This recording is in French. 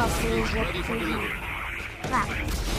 grave, c'est... Ah.